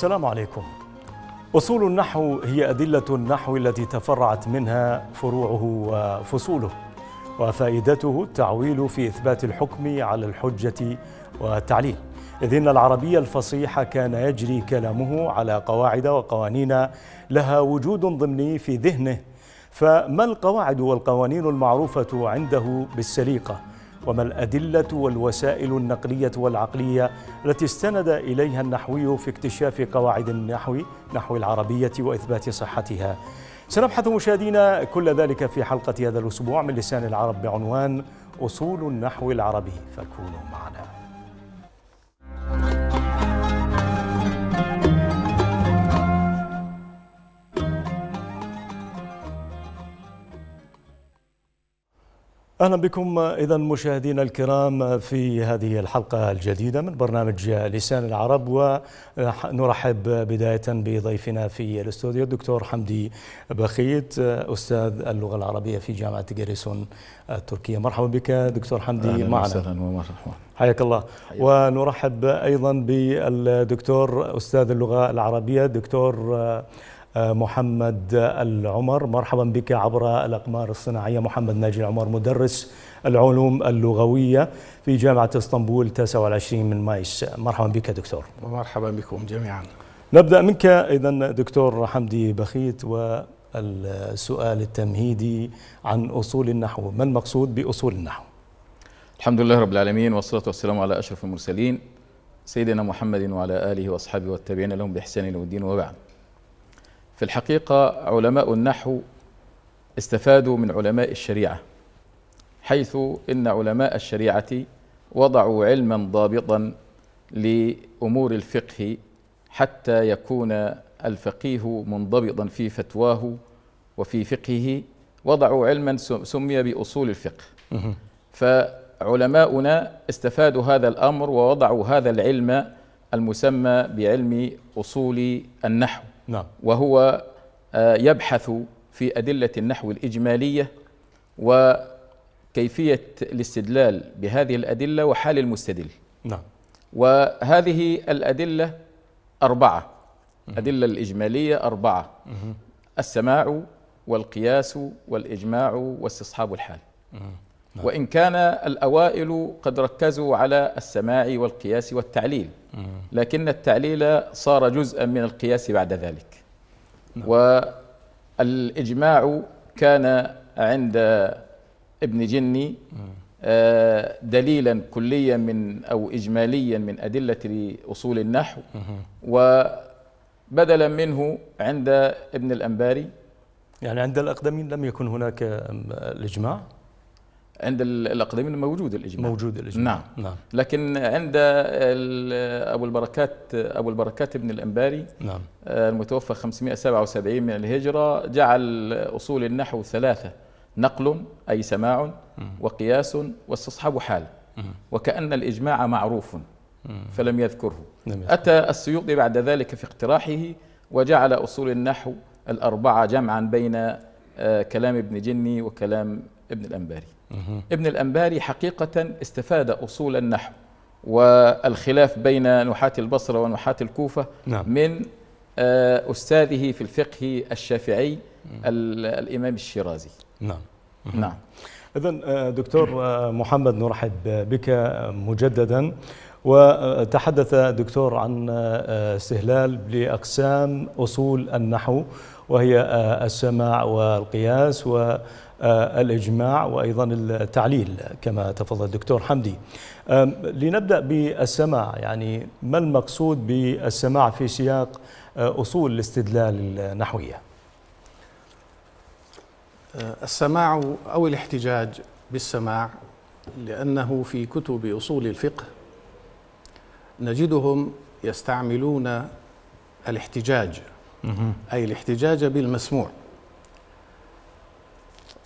السلام عليكم. أصول النحو هي أدلة النحو التي تفرعت منها فروعه وفصوله وفائدته التعويل في إثبات الحكم على الحجة والتعليل. إذ إن العربية الفصيح كان يجري كلامه على قواعد وقوانين لها وجود ضمني في ذهنه فما القواعد والقوانين المعروفة عنده بالسليقة؟ وما الأدلة والوسائل النقلية والعقلية التي استند إليها النحوي في اكتشاف قواعد النحو نحو العربية وإثبات صحتها. سنبحث مشاهدينا كل ذلك في حلقة هذا الأسبوع من لسان العرب بعنوان أصول النحو العربي فكونوا معنا. أهلا بكم إذا مشاهدينا الكرام في هذه الحلقة الجديدة من برنامج لسان العرب ونرحب بداية بضيفنا في الاستوديو الدكتور حمدي بخيت أستاذ اللغة العربية في جامعة جريسون التركية. مرحبا بك دكتور حمدي أهلا معنا. وسهلا ومرحبا. حياك الله. ونرحب أيضا بالدكتور أستاذ اللغة العربية دكتور محمد العمر. مرحبا بك عبر الأقمار الصناعية. محمد ناجي العمر مدرس العلوم اللغوية في جامعة إسطنبول 29 من مايس. مرحبا بك دكتور. ومرحبا بكم جميعا. نبدأ منك إذا دكتور حمدي بخيت والسؤال التمهيدي عن أصول النحو. ما المقصود بأصول النحو؟ الحمد لله رب العالمين والصلاة والسلام على أشرف المرسلين سيدنا محمد وعلى آله وأصحابه والتابعين لهم بإحسان إلى الدين. وبعد في الحقيقة علماء النحو استفادوا من علماء الشريعة حيث إن علماء الشريعة وضعوا علما ضابطا لأمور الفقه حتى يكون الفقيه منضبطا في فتواه وفي فقهه وضعوا علما سمي بأصول الفقه. فعلماؤنا استفادوا هذا الأمر ووضعوا هذا العلم المسمى بعلم أصول النحو. نعم. وهو يبحث في أدلة النحو الإجمالية وكيفية الاستدلال بهذه الأدلة وحال المستدل. نعم. وهذه الأدلة أربعة. أدلة الإجمالية أربعة. السماع والقياس والإجماع واستصحاب الحال. وإن كان الأوائل قد ركزوا على السماع والقياس والتعليل. لكن التعليل صار جزءا من القياس بعد ذلك. نعم. والإجماع كان عند ابن جني دليلا كليا من أو إجماليا من أدلة أصول النحو. وبدلا منه عند ابن الأنباري. يعني عند الأقدمين لم يكن هناك الإجماع؟ عند الأقدمين موجود الإجماع. موجود الإجماع. نعم, نعم. لكن عند أبو البركات أبو البركات ابن الأنباري نعم. المتوفى 577 من الهجرة جعل أصول النحو ثلاثة نقل أي سماع وقياس واستصحاب حال. وكأن الإجماع معروف فلم يذكره. أتى السيوطي بعد ذلك في اقتراحه وجعل أصول النحو الأربعة جمعا بين كلام ابن جني وكلام ابن الأنباري. ابن الأنباري حقيقة استفاد أصول النحو والخلاف بين نحاة البصرة ونحاة الكوفة نعم. من أستاذه في الفقه الشافعي الإمام الشيرازي. نعم. نعم. إذا دكتور محمد نرحب بك مجددا. وتحدث دكتور عن استهلال لأقسام أصول النحو وهي السماع والقياس و الإجماع وأيضا التعليل كما تفضل الدكتور حمدي. لنبدأ بالسماع. يعني ما المقصود بالسماع في سياق أصول الاستدلال النحوية؟ السماع أو الاحتجاج بالسماع لأنه في كتب أصول الفقه نجدهم يستعملون الاحتجاج أي الاحتجاج بالمسموع.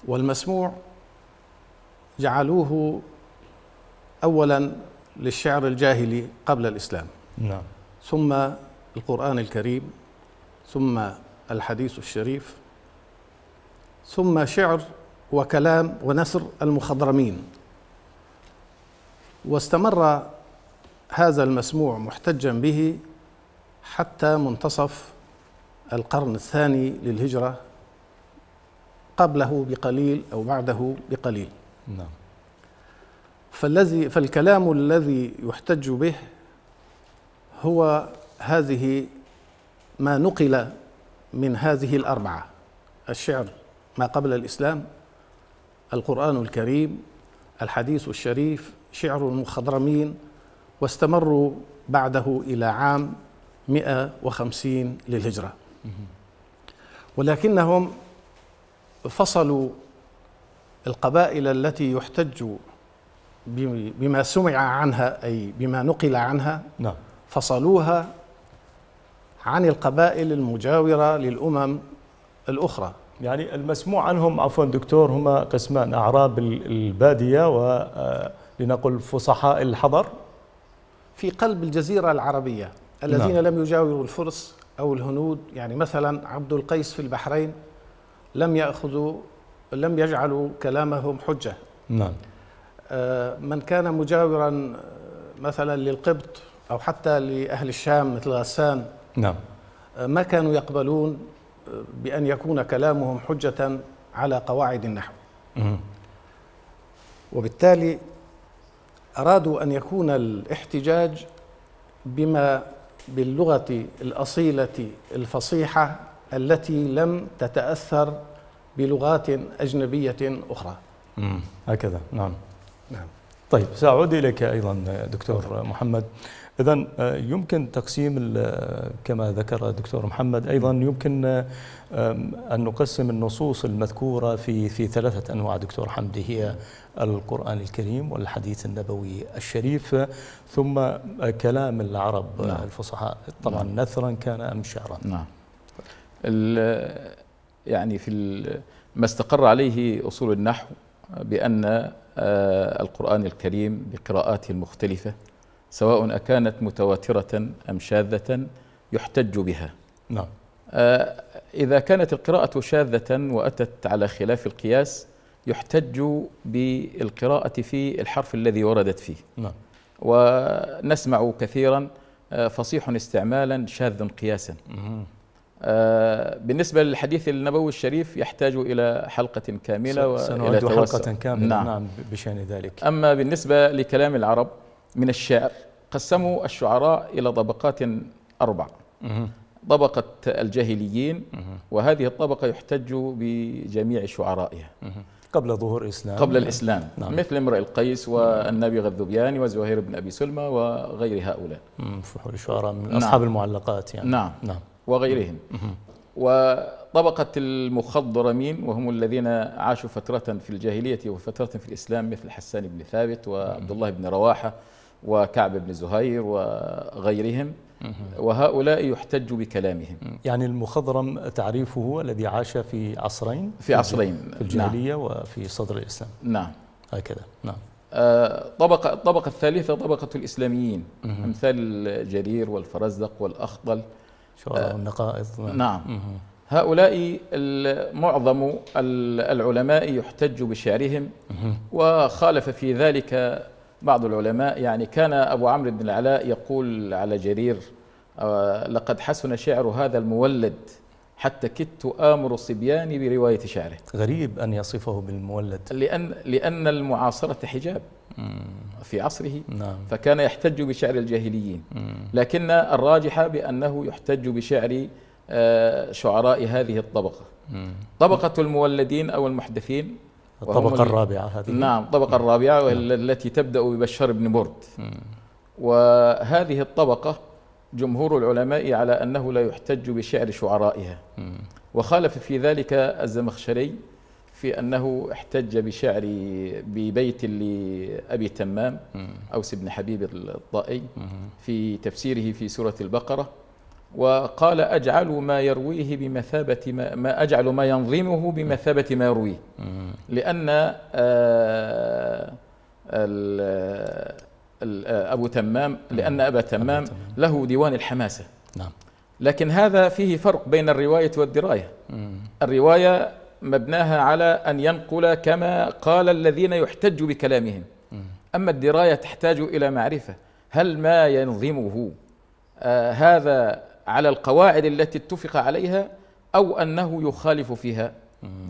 والمسموع جعلوه اولا للشعر الجاهلي قبل الإسلام. نعم. ثم القرآن الكريم ثم الحديث الشريف ثم شعر وكلام ونثر المخضرمين. واستمر هذا المسموع محتجا به حتى منتصف القرن الثاني للهجرة قبله بقليل أو بعده بقليل. نعم. فالذي فالكلام الذي يحتج به هو هذه ما نقل من هذه الأربعة. الشعر ما قبل الإسلام القرآن الكريم الحديث الشريف شعر المخضرمين واستمروا بعده إلى عام 150 للهجرة. ولكنهم فصلوا القبائل التي يحتج بما سمع عنها أي بما نقل عنها نعم. فصلوها عن القبائل المجاورة للأمم الأخرى. يعني المسموع عنهم عفوا دكتور هما قسمان أعراب البادية ولنقل فصحاء الحضر. في قلب الجزيرة العربية الذين نعم. لم يجاوروا الفرس أو الهنود يعني مثلا عبد القيس في البحرين لم يأخذوا لم يجعلوا كلامهم حجة. نعم. آه، من كان مجاورا آه، مثلا للقبط أو حتى لأهل الشام مثل غسان نعم. آه، ما كانوا يقبلون بأن يكون كلامهم حجة على قواعد النحو. وبالتالي أرادوا أن يكون الاحتجاج بما باللغة الأصيلة الفصيحة التي لم تتأثر بلغات أجنبية أخرى. هكذا. نعم. نعم. طيب سأعود إليك أيضا دكتور محمد. إذا آه، يمكن تقسيم كما ذكر الدكتور محمد أيضا يمكن آه، أن نقسم النصوص المذكورة في في ثلاثة أنواع دكتور حمدي هي القرآن الكريم والحديث النبوي الشريف ثم كلام العرب نعم. الفصحاء. طبعا نعم. نثرا كان أم شعرا. نعم. يعني في ما استقر عليه أصول النحو بأن آه، القرآن الكريم بقراءاته المختلفة سواء أكانت متواترة أم شاذة يحتج بها. نعم. آه، إذا كانت القراءة شاذة وأتت على خلاف القياس يحتج بالقراءة في الحرف الذي وردت فيه. نعم. ونسمع كثيرا آه، فصيح استعمالا شاذ قياسا. آه، بالنسبة للحديث النبوي الشريف يحتاج إلى حلقة كاملة وإلى حلقة كاملة. نعم, نعم بشأن ذلك. أما بالنسبة لكلام العرب من الشعر قسموا الشعراء إلى طبقات أربع. طبقة الجاهليين وهذه الطبقة يحتج بجميع شعرائها. قبل ظهور الإسلام. قبل الإسلام. نعم. مثل امرئ القيس والنبي الذبياني وزهير بن أبي سلمى وغير هؤلاء. فحول الشعراء من نعم. أصحاب المعلقات يعني. نعم, نعم. وغيرهم. وطبقة المخضرمين وهم الذين عاشوا فترة في الجاهلية وفترة في الإسلام مثل حسان بن ثابت وعبد الله بن رواحة وكعب بن زهير وغيرهم. وهؤلاء يحتج بكلامهم. يعني المخضرم تعريفه الذي عاش في عصرين؟ في عصرين. في الجاهلية نعم. وفي صدر الإسلام. نعم. هكذا. نعم. آه طبقة الطبقة الثالثة طبقة الإسلاميين. أمثال الجرير والفرزدق والأخضل. شعراء النقائض نعم. هؤلاء معظم العلماء يحتج بشعرهم وخالف في ذلك بعض العلماء. يعني كان أبو عمرو بن العلاء يقول على جرير آه، لقد حسن شعر هذا المولد حتى كدت آمر صبياني برواية شعره. غريب أن يصفه بالمولد. لأن, لأن المعاصرة حجاب في عصره. نعم. فكان يحتج بشعر الجاهليين. لكن الراجح بأنه يحتج بشعر آه، شعراء هذه الطبقة. طبقة المولدين أو المحدثين. الطبقة الرابعة هذه. نعم الطبقة الرابعة نعم. التي تبدأ ببشار بن برد. وهذه الطبقة جمهور العلماء على أنه لا يحتج بشعر شعرائها. وخالف في ذلك الزمخشري في أنه احتج بشعر ببيت لأبي تمام أوس بن حبيب الطائي في تفسيره في سورة البقرة. وقال أجعل ما يرويه بمثابة ما, ما أجعل ما ينظمه بمثابة ما يرويه. لأن آه أبو تمام لأن أبا تمام له ديوان الحماسة. نعم. لكن هذا فيه فرق بين الرواية والدراية. الرواية مبناها على أن ينقل كما قال الذين يحتج بكلامهم. أما الدراية تحتاج إلى معرفة. هل ما ينظمه آه هذا على القواعد التي اتفق عليها أو أنه يخالف فيها؟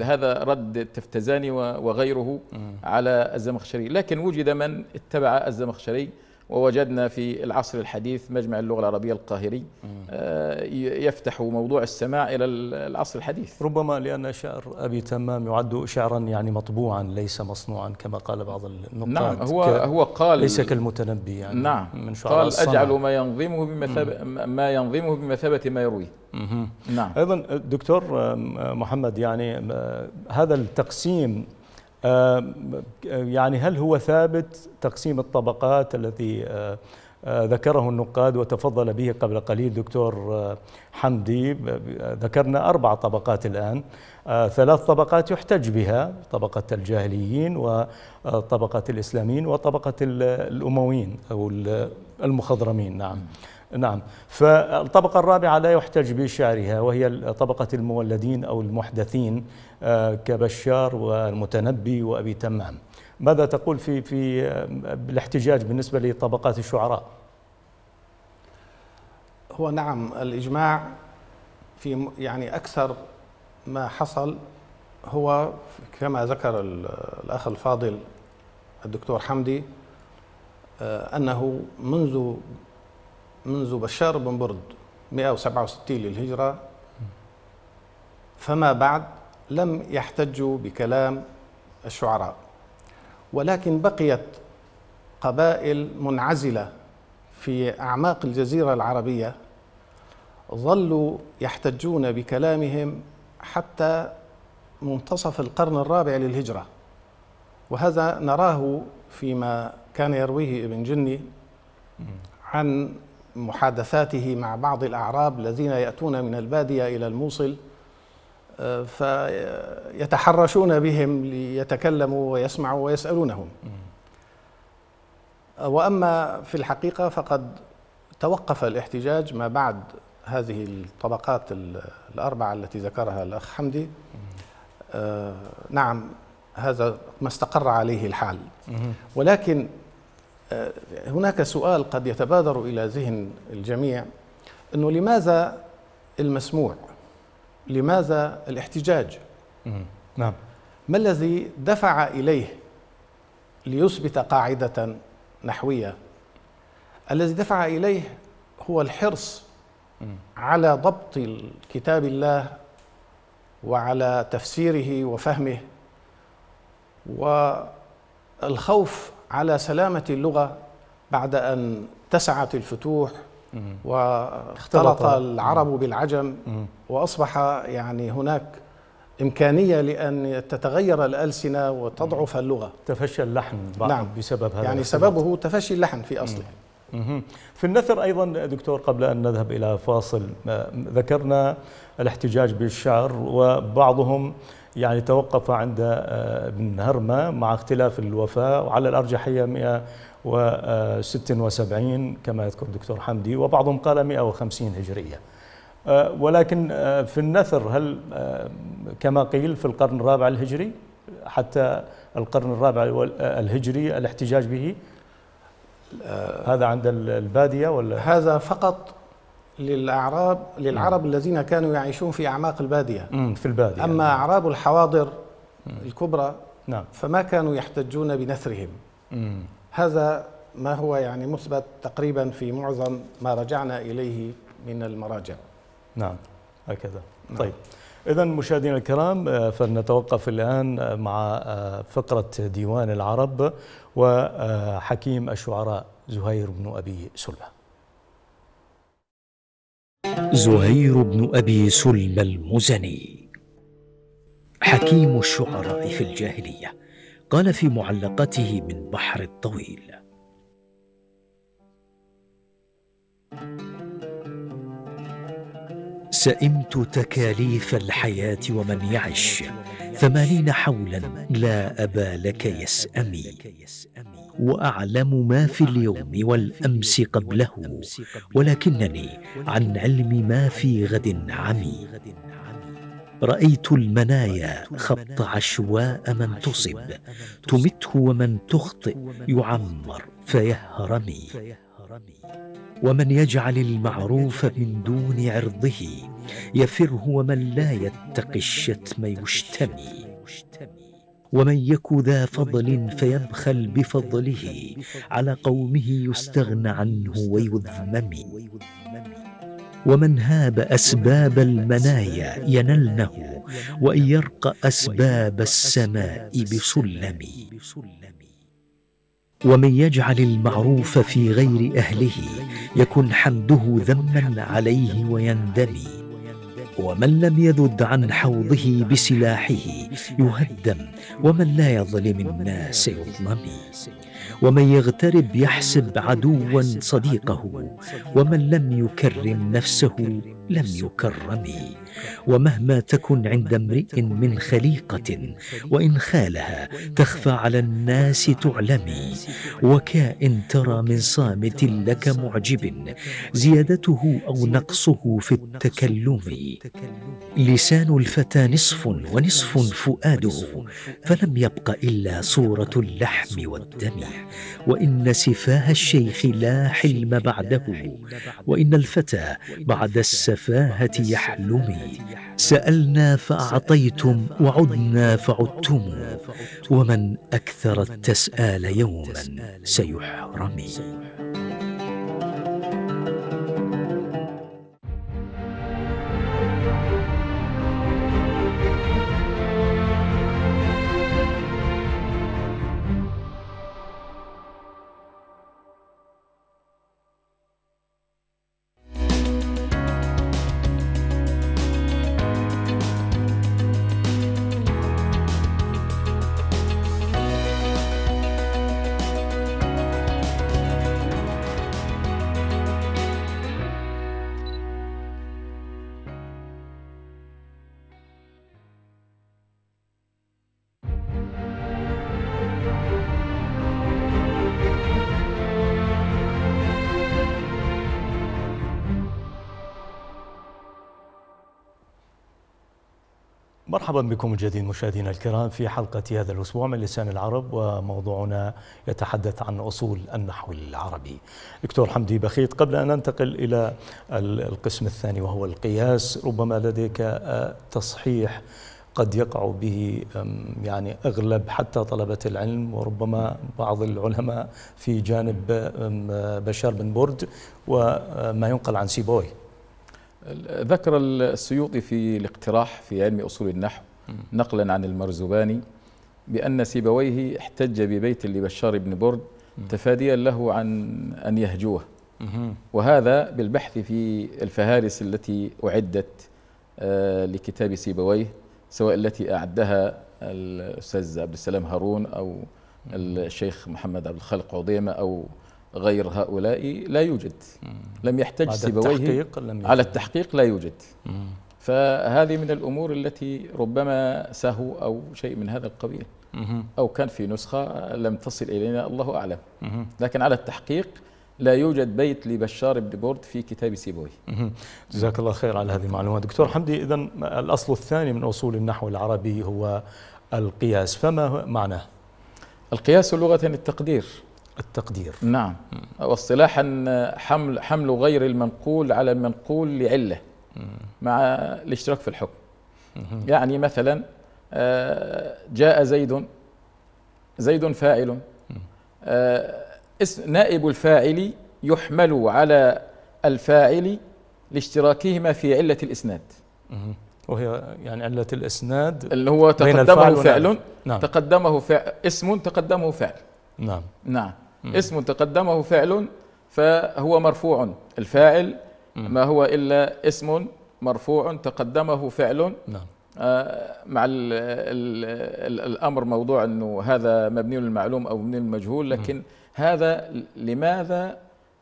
هذا رد التفتزاني وغيره على الزمخشري. لكن وجد من اتبع الزمخشري ووجدنا في العصر الحديث مجمع اللغة العربية القاهري آه، يفتح موضوع السماع إلى العصر الحديث. ربما لأن شعر أبي تمام يعد شعرا يعني مطبوعا ليس مصنوعا كما قال بعض النقاد. نعم هو هو قال ليس كالمتنبي يعني نعم من قال أجعل ما ينظمه بمثابة ما ينظمه بمثابة ما يرويه. نعم. أيضا دكتور محمد يعني هذا التقسيم يعني هل هو ثابت تقسيم الطبقات الذي آه، آه، ذكره النقاد وتفضل به قبل قليل دكتور آه، حمدي. ذكرنا أربع طبقات الآن. ثلاث طبقات يحتج بها طبقة الجاهليين وطبقة الإسلاميين وطبقة الأمويين أو المخضرمين. نعم. نعم. فالطبقة الرابعة لا يحتج بشعرها وهي طبقة المولدين أو المحدثين آه، كبشار والمتنبي وأبي تمام. ماذا تقول في في آه، الاحتجاج بالنسبة لطبقات الشعراء؟ هو نعم الإجماع في يعني أكثر ما حصل هو كما ذكر الأخ الفاضل الدكتور حمدي آه، أنه منذ منذ بشار بن برد 167 للهجرة فما بعد لم يحتجوا بكلام الشعراء ولكن بقيت قبائل منعزلة في أعماق الجزيرة العربية ظلوا يحتجون بكلامهم حتى منتصف القرن الرابع للهجرة. وهذا نراه فيما كان يرويه ابن جني عن محادثاته مع بعض الأعراب الذين يأتون من البادية إلى الموصل آه، فيتحرشون بهم ليتكلموا ويسمعوا ويسألونهم. وأما في الحقيقة فقد توقف الاحتجاج ما بعد هذه الطبقات الأربعة التي ذكرها الأخ حمدي. آه، نعم هذا ما استقر عليه الحال. ولكن آه، هناك سؤال قد يتبادر إلى ذهن الجميع إنه لماذا المسموع؟ لماذا الاحتجاج؟ نعم ما الذي دفع إليه ليثبت قاعدة نحوية؟ الذي دفع إليه هو الحرص على ضبط كتاب الله وعلى تفسيره وفهمه والخوف على سلامة اللغة بعد أن تسعت الفتوح واختلط العرب بالعجم وأصبح يعني هناك إمكانية لأن تتغير الألسنة وتضعف اللغة. تفشى اللحن نعم. بسبب هذا يعني سببه تفشي اللحن في أصله. في النثر أيضا دكتور قبل أن نذهب إلى فاصل ذكرنا الاحتجاج بالشعر وبعضهم يعني توقف عند آه، ابن هرمة مع اختلاف الوفاة وعلى الأرجحية 176 كما يذكر الدكتور حمدي وبعضهم قال 150 هجرية. آه، ولكن آه، في النثر هل كما قيل في القرن الرابع الهجري؟ حتى القرن الرابع الهجري الاحتجاج به؟ هذا عند البادية ولا؟ هذا فقط للأعراب للعرب مم. الذين كانوا يعيشون في أعماق البادية مم. في البادية أما أعراب الحواضر مم. الكبرى نعم. فما كانوا يحتجون بنثرهم مم. هذا ما هو يعني مثبت تقريبا في معظم ما رجعنا إليه من المراجع نعم هكذا نعم. طيب إذا مشاهدينا الكرام آه، فلنتوقف الآن آه، مع آه، فقرة ديوان العرب وحكيم الشعراء زهير بن أبي سلمى زهير بن أبي سلم المزني. حكيم الشعراء في الجاهلية. قال في معلقته من بحر الطويل. سئمت تكاليف الحياة ومن يعش. ثمانين حولا لا أبا لك يسأمي. وأعلم ما في اليوم والأمس قبله ولكنني عن علم ما في غد عمي. رأيت المنايا خط عشواء من تصب. تمته ومن تخطئ يعمر فيهرمي. ومن يجعل المعروف من دون عرضه يفره ومن لا يتقي الشتم يشتمي. ومن يك ذا فضل فيبخل بفضله. على قومه يستغنى عنه ويذمم. ومن هاب أسباب المنايا ينلنه وإن يرق أسباب السماء بسلم. ومن يجعل المعروف في غير أهله يكن حمده ذما عليه ويندمي ومن لم يذد عن حوضه بسلاحه يهدم ومن لا يظلم الناس يظلم ومن يغترب يحسب عدوا صديقه ومن لم يكرم نفسه لم يكرم ومهما تكن عند امرئ من خليقة وإن خالها تخفى على الناس تعلمي. وكائن ترى من صامت لك معجب زيادته أو نقصه في التكلم. لسان الفتى نصف ونصف فؤاده فلم يبق إلا صورة اللحم والدم. وإن سفاه الشيخ لا حلم بعده وإن الفتى بعد السفاهة يحلم. سألنا فأعطيتم وعدنا فعدتم ومن أكثر التسآل يوما سيحرم. مرحبا بكم من جديد مشاهدينا الكرام في حلقة هذا الأسبوع من لسان العرب وموضوعنا يتحدث عن أصول النحو العربي. دكتور حمدي بخيت قبل أن ننتقل إلى القسم الثاني وهو القياس ربما لديك تصحيح قد يقع به يعني أغلب حتى طلبة العلم وربما بعض العلماء في جانب بشار بن برد وما ينقل عن سيبوي. ذكر السيوطي في الاقتراح في علم أصول النحو نقلا عن المرزباني بأن سيبويه احتج ببيت لبشار بن برد تفاديا له عن أن يهجوه. وهذا بالبحث في الفهارس التي أعدت لكتاب سيبويه سواء التي أعدها الأستاذ عبد السلام هارون أو الشيخ محمد عبد الخالق عضيمة أو غير هؤلاء لا يوجد. لم يحتج سيبويه على التحقيق لا يوجد. فهذه من الأمور التي ربما سهو أو شيء من هذا القبيل. أو كان في نسخة لم تصل إلينا الله أعلم. لكن على التحقيق لا يوجد بيت لبشار بن بورد في كتاب سيبويه. جزاك الله خير على هذه المعلومات. دكتور حمدي إذا الأصل الثاني من أصول النحو العربي هو القياس. فما معناه؟ القياس لغة التقدير. التقدير. نعم. واصطلاحا حمل حمل غير المنقول على المنقول لعلة مع الاشتراك في الحكم. يعني مثلا جاء زيد زيد فاعل. اسم نائب الفاعل يحمل على الفاعل لاشتراكهما في علة الإسناد. وهي يعني علة الإسناد اللي هو تقدمه فعل نعم. تقدمه فعل اسم تقدمه فعل. نعم. نعم. اسم تقدمه فعل فهو مرفوع. الفاعل مم. ما هو إلا اسم مرفوع تقدمه فعل. نعم. آه مع ال ال ال الأمر موضوع أنه هذا مبني للمعلوم أو مبني للمجهول لكن مم. هذا لماذا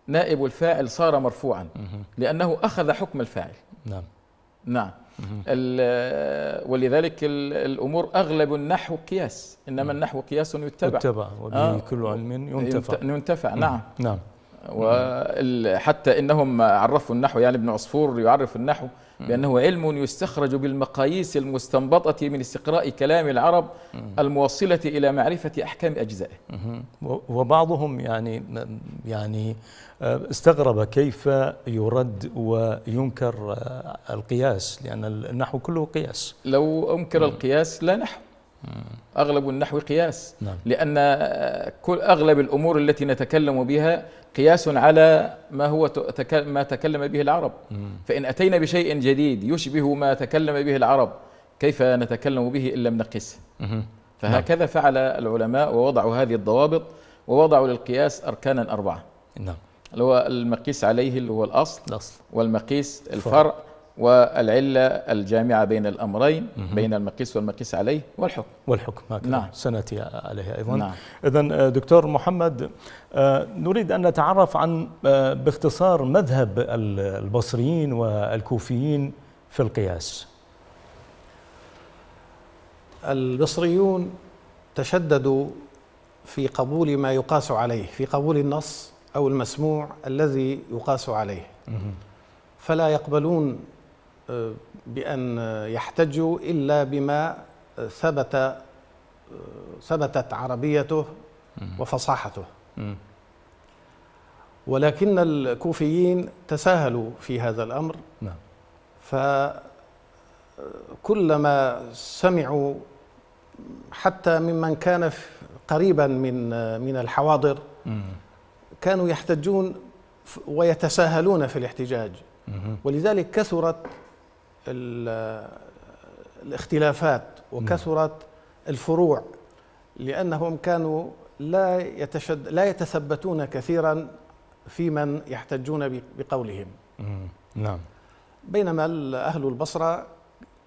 نائب الفاعل صار مرفوعا؟ مم. لأنه أخذ حكم الفاعل. نعم. نعم. ولذلك الأمور أغلب النحو قياس إنما النحو قياس يتبع. يتبع وبه آه. كل علم ينتفع. ينتفع نعم. نعم. وحتى إنهم عرفوا النحو يعني ابن عصفور يعرف النحو بأنه علم يستخرج بالمقاييس المستنبطة من استقراء كلام العرب الموصلة إلى معرفة أحكام أجزائه. وبعضهم يعني يعني آه، استغرب كيف يرد وينكر آه، القياس لأن النحو كله قياس. لو أنكر القياس لا نحو. أغلب النحو قياس. نعم. لأن آه، كل أغلب الأمور التي نتكلم بها قياس على ما هو ما تكلم به العرب. فإن أتينا بشيء جديد يشبه ما تكلم به العرب كيف نتكلم به إن لم نقسه فهكذا فعل العلماء ووضعوا هذه الضوابط ووضعوا للقياس أركانا أربعة. نعم. اللي هو المقيس عليه اللي هو الأصل الأصل. والمقيس الفرع والعلة الجامعة بين الأمرين بين المقيس والمقيس عليه والحكم. والحكم هكذا. نعم. سنأتي عليها أيضا. نعم. إذا دكتور محمد آه، نريد أن نتعرف عن آه، باختصار مذهب ال- البصريين والكوفيين في القياس. البصريون تشددوا في قبول ما يقاس عليه في قبول النص أو المسموع الذي يقاس عليه. فلا يقبلون بأن يحتجوا إلا بما ثبت ثبتت عربيته وفصاحته. ولكن الكوفيين تساهلوا في هذا الأمر. نعم. فكلما سمعوا حتى ممن كان قريبا من من الحواضر كانوا يحتجون ويتساهلون في الاحتجاج. ولذلك كثرت الاختلافات وكثرت الفروع لأنهم كانوا لا يتشد لا يتثبتون كثيرا في من يحتجون بقولهم. نعم. بينما أهل البصرة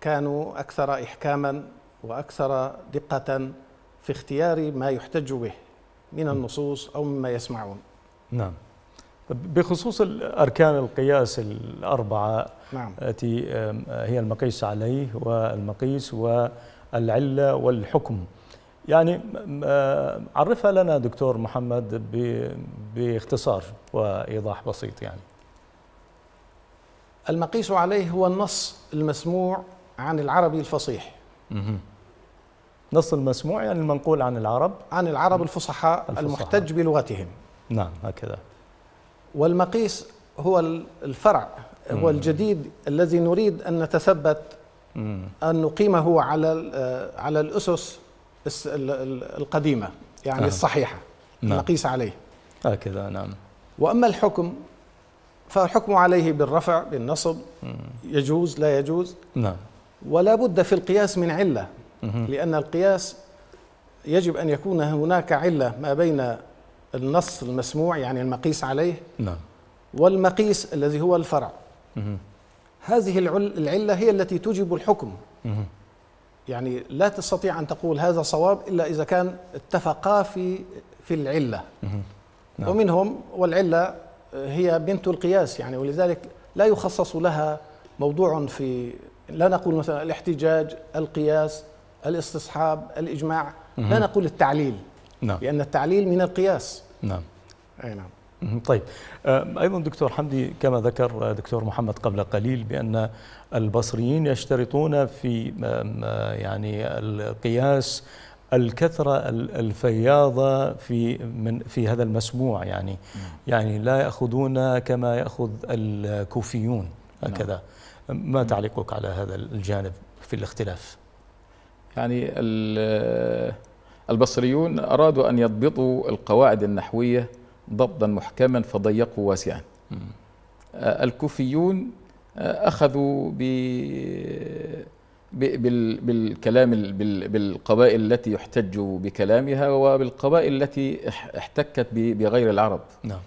كانوا أكثر إحكاما وأكثر دقة في اختيار ما يحتج به من النصوص أو مما يسمعون. نعم. بخصوص أركان القياس الأربعة نعم. التي هي المقيس عليه والمقيس والعلة والحكم. يعني عرفها لنا دكتور محمد باختصار وإيضاح بسيط يعني. المقيس عليه هو النص المسموع عن العربي الفصيح. نص المسموع يعني المنقول عن العرب؟ عن العرب الفصحاء الفصحاء. المحتج بلغتهم. نعم هكذا. والمقيس هو ال- الفرع هو الجديد الذي نريد أن نتثبت أن نقيمه على على الأسس القديمة يعني آه. الصحيحة نعم. نقيس عليه. هكذا نعم. وأما الحكم فالحكم عليه بالرفع بالنصب يجوز لا يجوز. نعم. ولا بد في القياس من علة لأن القياس يجب أن يكون هناك علة ما بين النص المسموع يعني المقيس عليه. نعم. والمقيس الذي هو الفرع. هذه العل- العلة هي التي توجب الحكم. يعني لا تستطيع أن تقول هذا صواب إلا إذا كان اتفقا في في العلة. نعم. ومنهم والعلة هي بنت القياس. يعني ولذلك لا يخصص لها موضوع في لا نقول مثلا الاحتجاج القياس الاستصحاب الإجماع. لا نقول التعليل. نعم. لأن التعليل من القياس. نعم. أي نعم. طيب آه، أيضا دكتور حمدي كما ذكر آه، دكتور محمد قبل قليل بأن البصريين يشترطون في يعني القياس الكثرة ال- الفياضة في من في هذا المسموع. يعني يعني لا يأخذون كما يأخذ الكوفيون هكذا. ما تعليقك على هذا الجانب في الاختلاف؟ يعني ال- البصريون أرادوا أن يضبطوا القواعد النحوية ضبطا محكما فضيقوا واسعا. آه، الكوفيون آه، أخذوا ب ب- بال- بالكلام ال- بال- بالقبائل التي يحتج بكلامها وبالقبائل التي اح- احتكت بغير العرب. نعم.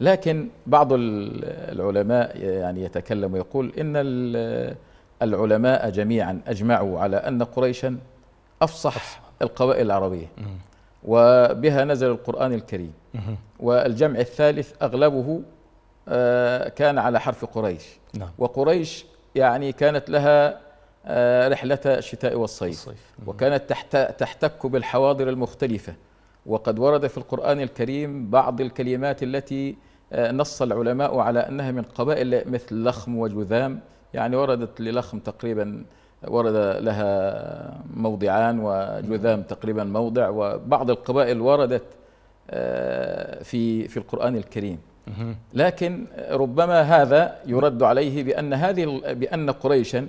لكن بعض ال- العلماء يعني يتكلم ويقول إن ال- العلماء جميعا أجمعوا على أن قريشا أفصح. القبائل العربية. وبها نزل القرآن الكريم. والجمع الثالث أغلبه آه، كان على حرف قريش. نعم. وقريش يعني كانت لها آه، رحلة الشتاء والصيف. الصيف وكانت تحت تحتك بالحواضر المختلفة. وقد ورد في القرآن الكريم بعض الكلمات التي آه، نص العلماء على أنها من قبائل مثل لخم وجذام. يعني وردت للخم تقريبا ورد لها موضعان وجذام تقريبا موضع وبعض القبائل وردت آه، في في القرآن الكريم. لكن ربما هذا يرد عليه بأن هذه بأن قريشا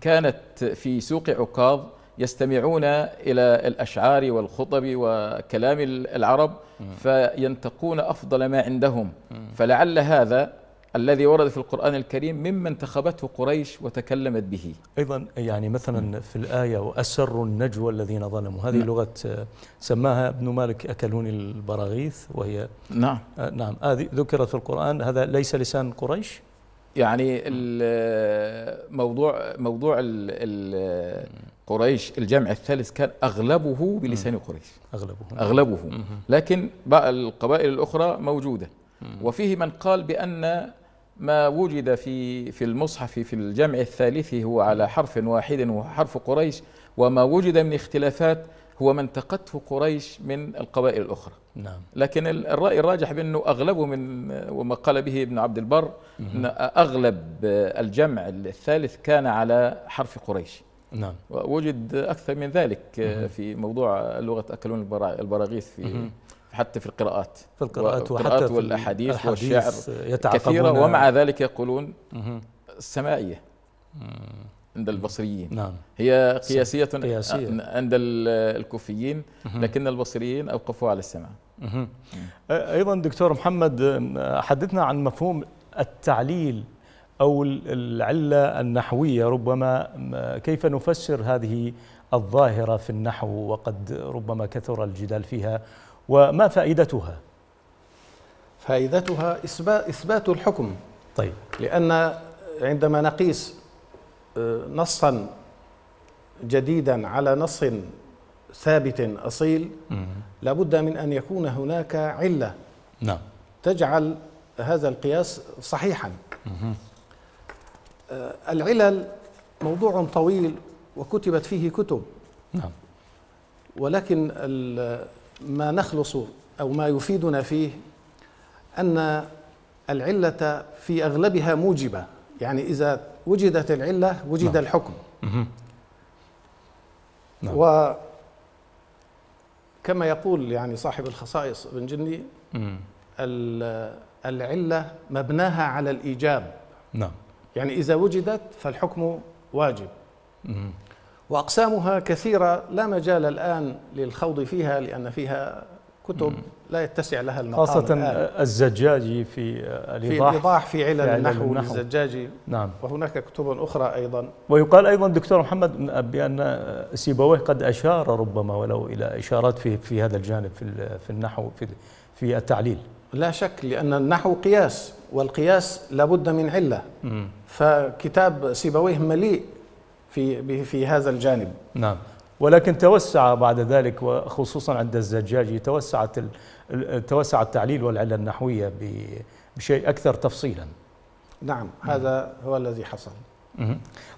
كانت في سوق عكاظ يستمعون إلى الأشعار والخطب وكلام العرب فينتقون أفضل ما عندهم. فلعل هذا الذي ورد في القرآن الكريم مما انتخبته قريش وتكلمت به. أيضا يعني مثلا في الآية وأسروا النجوى الذين ظلموا. هذه نعم. لغة سماها ابن مالك أكلوني البراغيث وهي نعم. آه نعم. هذه ذكرت في القرآن. هذا ليس لسان قريش؟ يعني موضوع موضوع قريش الجمع الثالث كان أغلبه بلسان قريش. أغلبه. أغلبه. لكن القبائل الأخرى موجودة. وفيه من قال بأن ما وجد في في المصحف في الجمع الثالث هو على حرف واحد وهو حرف قريش وما وجد من اختلافات هو ما انتقته قريش من القبائل الأخرى. نعم. لكن الرأي الراجح بأنه أغلبه من وما قال به ابن عبد البر أن أغلب الجمع الثالث كان على حرف قريش. نعم. ووجد أكثر من ذلك في موضوع لغة أكلون البراغيث في حتى في القراءات. في القراءات وحتى في والأحاديث والشعر كثيرة ومع ذلك يقولون السمائية عند البصريين. نعم. هي قياسية, قياسية. عند الكوفيين لكن البصريين أوقفوا على السماع أيضا دكتور محمد حدثنا عن مفهوم التعليل أو العلة النحوية. ربما كيف نفسر هذه الظاهرة في النحو وقد ربما كثر الجدال فيها. وما فائدتها؟ فائدتها إثبات الحكم. طيب. لأن عندما نقيس آه، نصا جديدا على نص ثابت أصيل لابد من أن يكون هناك علة نعم. تجعل هذا القياس صحيحا. آه، العلل موضوع طويل وكتبت فيه كتب. نعم. ولكن ما نخلص أو ما يفيدنا فيه أن العلة في أغلبها موجبة. يعني إذا وجدت العلة وجد نعم. الحكم. نعم. وكما يقول يعني صاحب الخصائص ابن جني العلة مبناها على الإيجاب. نعم. يعني إذا وجدت فالحكم واجب. وأقسامها كثيرة لا مجال الآن للخوض فيها لأن فيها كتب لا يتسع لها المقام خاصة الآن. الزجاجي في الإيضاح. في الإيضاح في علل النحو للزجاجي. نعم. وهناك كتب أخرى أيضا. ويقال أيضا دكتور محمد بأن سيبويه قد أشار ربما ولو إلى إشارات في في هذا الجانب في في النحو في في التعليل. لا شك لأن النحو قياس والقياس لابد من علة. فكتاب سيبويه مليء في في هذا الجانب. نعم. ولكن توسع بعد ذلك وخصوصا عند الزجاجي توسعت توسع التعليل والعلة النحوية بشيء أكثر تفصيلا. نعم هذا هو الذي حصل.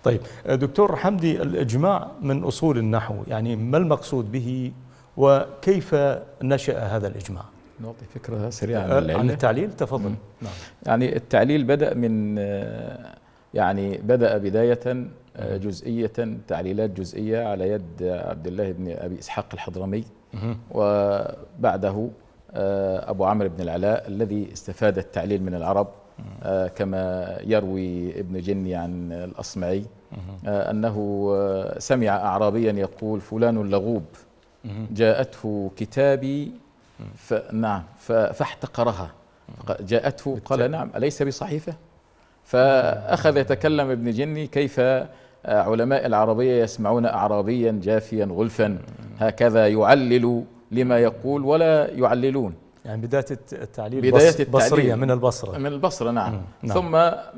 طيب دكتور حمدي الإجماع من أصول النحو يعني ما المقصود به وكيف نشأ هذا الإجماع؟ نعطي فكرة سريعة عن العلة. عن التعليل تفضل. نعم. يعني التعليل بدأ من يعني بدأ بداية جزئية تعليلات جزئية على يد عبد الله بن أبي إسحاق الحضرمي وبعده آه، أبو عمرو بن العلاء الذي استفاد التعليل من العرب آه، كما يروي ابن جني عن الأصمعي آه، أنه سمع أعرابيا يقول فلان لغوب جاءته كتابي فنعم فاحتقرها. جاءته قال نعم أليس بصحيفة؟ فأخذ يتكلم ابن جني كيف علماء العربية يسمعون أعرابيا جافيا غلفا. هكذا يعلل لما يقول ولا يعللون. يعني بداية التعليل بداية التعليل. بصرية من البصرة. من البصرة نعم. نعم. ثم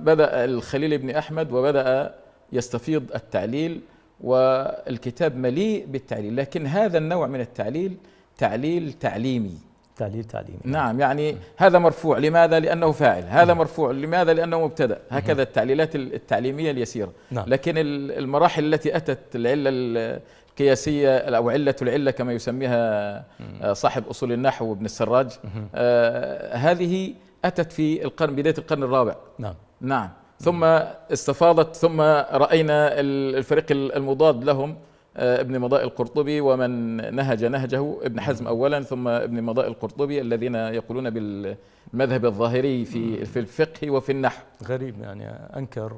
بدأ الخليل بن أحمد وبدأ يستفيض التعليل والكتاب مليء بالتعليل. لكن هذا النوع من التعليل تعليل تعليمي. تعليل تعليمي. نعم يعني هذا مرفوع. لماذا؟ لأنه فاعل. هذا مرفوع. لماذا؟ لأنه مبتدأ. هكذا التعليلات التعليمية اليسيرة. نعم. لكن المراحل التي أتت العلة القياسية أو علة العلة كما يسميها آه، صاحب أصول النحو ابن السراج آه هذه أتت في القرن بداية القرن الرابع. نعم. نعم. ثم استفاضت ثم رأينا الفريق المضاد لهم ابن مضاء القرطبي ومن نهج نهجه ابن حزم اولا ثم ابن مضاء القرطبي الذين يقولون بالمذهب الظاهري في في الفقه وفي النحو. غريب يعني أنكر.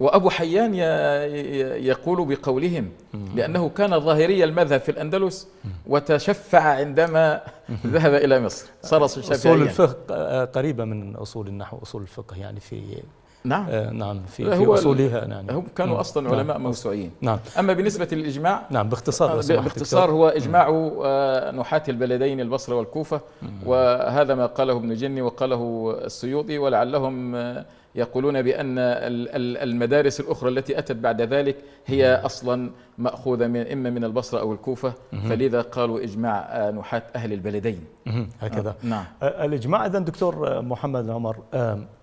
وأبو حيان يقول بقولهم لأنه كان ظاهري المذهب في الأندلس وتشفع عندما ذهب إلى مصر. صار شافعيا. أصول الفقه قريبة من أصول النحو اصول الفقه يعني في نعم. آه نعم في, في أصولها يعني هم كانوا نعم. أصلا علماء نعم موسوعيين نعم. أما بالنسبة للإجماع نعم باختصار آه باختصار هو إجماع آه نحاة البلدين البصرة والكوفة. وهذا ما قاله ابن جني وقاله السيوطي ولعلهم آه يقولون بأن المدارس الأخرى التي أتت بعد ذلك هي أصلا مأخوذة من إما من البصرة أو الكوفة. فلذا قالوا إجماع نحاة أهل البلدين. هكذا. آه، نعم. الإجماع إذا دكتور محمد عمر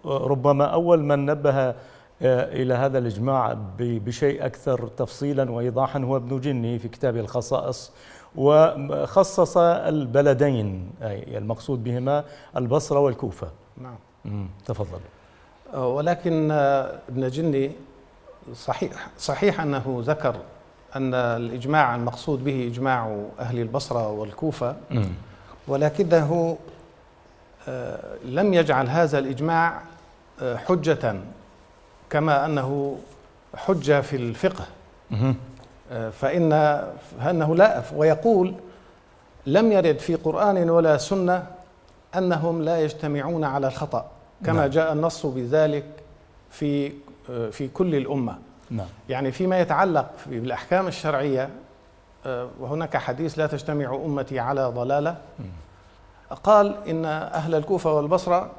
ربما أول من نبه إلى هذا الإجماع بشيء أكثر تفصيلا وإيضاحا هو ابن جني في كتابه الخصائص وخصص البلدين أي المقصود بهما البصرة والكوفة. نعم. تفضل. ولكن ابن جني صحيح صحيح أنه ذكر أن الإجماع المقصود به إجماع أهل البصرة والكوفة ولكنه آه، لم يجعل هذا الإجماع آه، حجة كما أنه حجة في الفقه. آه، فإن فإنه لا ويقول لم يرد في قرآن ولا سنة أنهم لا يجتمعون على الخطأ. كما نعم. جاء النص بذلك في في كل الأمة. نعم. يعني فيما يتعلق بالاحكام الشرعية آه، وهناك حديث لا تجتمع أمتي على ضلالة. قال إن أهل الكوفة والبصرة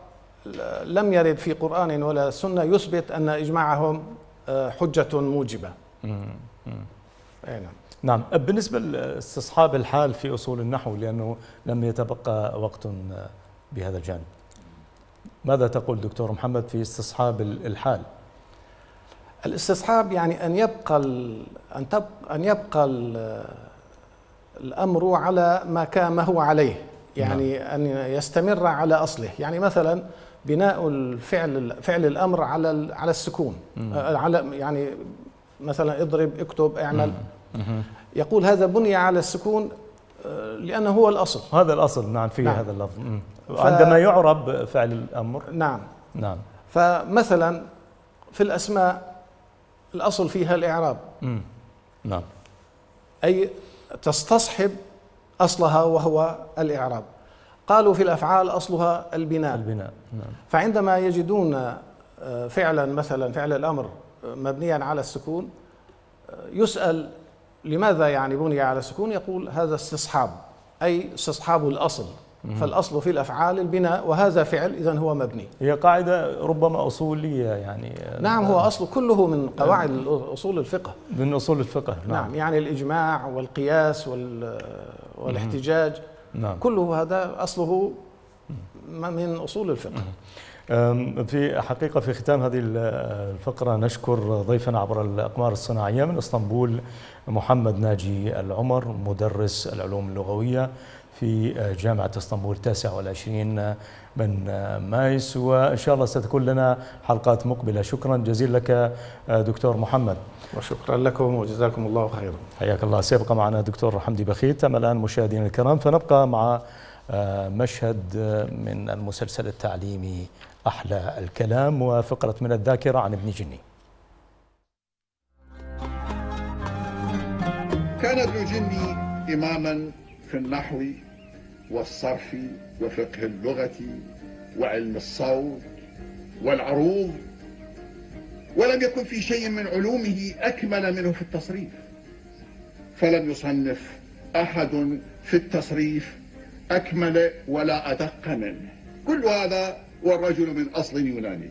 لم يرد في قرآن ولا سنة يثبت أن إجماعهم آه، حجة موجبة. أي نعم. نعم. بالنسبة لاستصحاب الحال في أصول النحو لأنه لم يتبقى وقت آه، بهذا الجانب. ماذا تقول دكتور محمد في استصحاب الحال الاستصحاب يعني أن يبقى أن تبقى أن يبقى الأمر على ما كان ما هو عليه يعني نعم. أن يستمر على أصله يعني مثلا بناء الفعل فعل الأمر على على السكون مم. آه، على يعني مثلا اضرب اكتب اعمل مم. يقول هذا بني على السكون آه، لأنه هو الأصل. هذا الأصل. نعم في نعم. هذا اللفظ. ف... عندما يعرب فعل الأمر. نعم. نعم. فمثلا في الأسماء الأصل فيها الإعراب. مم. نعم. أي تستصحب أصلها وهو الإعراب. قالوا في الأفعال أصلها البناء. البناء. نعم. فعندما يجدون آه، فعلا مثلا فعل الأمر آه، مبنيا على السكون يسأل لماذا يعني بني على السكون يقول هذا استصحاب أي استصحاب الأصل. فالأصل في الأفعال البناء وهذا فعل إذا هو مبني. هي قاعدة ربما أصولية يعني. نعم هو أصل كله من قواعد أصول الفقه. من أصول الفقه نعم, نعم يعني الإجماع والقياس والاحتجاج. نعم. كله هذا أصله من أصول الفقه. في حقيقة في ختام هذه الفقرة نشكر ضيفنا عبر الأقمار الصناعية من إسطنبول محمد ناجي العمر مدرس العلوم اللغوية في جامعة اسطنبول 29 من مايس. وإن شاء الله ستكون لنا حلقات مقبلة. شكرا جزيلا لك دكتور محمد. وشكرا لكم وجزاكم الله خيرا. حياك الله. سيبقى معنا دكتور حمدي بخيت أما الآن مشاهدينا الكرام فنبقى مع مشهد من المسلسل التعليمي أحلى الكلام وفقرة من الذاكرة عن ابن جني. كان ابن جني إماما في النحو والصرف وفقه اللغة وعلم الصوت والعروض ولم يكن في شيء من علومه أكمل منه في التصريف. فلم يصنف أحد في التصريف أكمل ولا أدق منه. كل هذا والرجل من أصل يوناني.